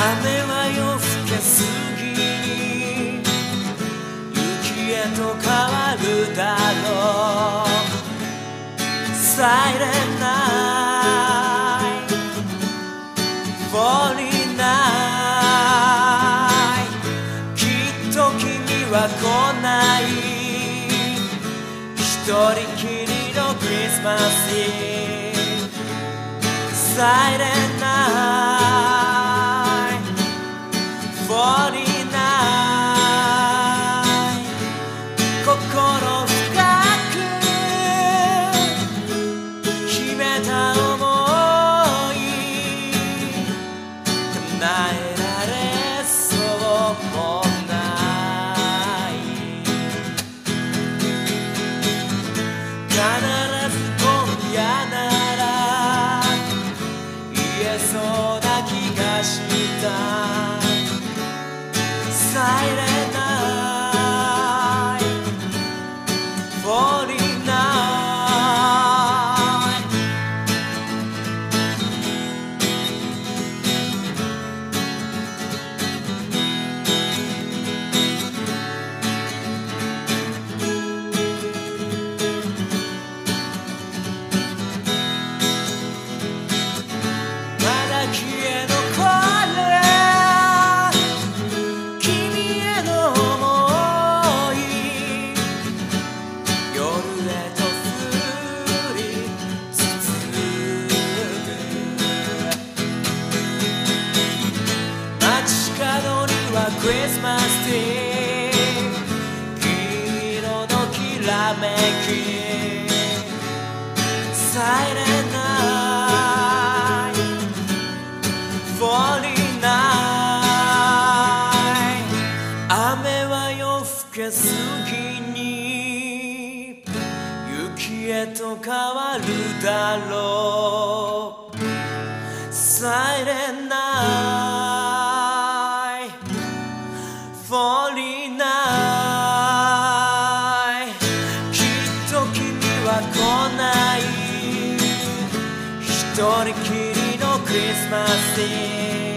雨は夜更けすぎ雪へと変わるだろう Silent nightFalling は来ない一人きりのクリスマスイサイレンナーえられそうもない必ず今夜なら言えそうな気がしたにはクリスマスティー黄色のきらめき Silent night Falling night 雨は夜更けすぎに雪へと変わるだろう Silent night 人きりのクリスマス Eve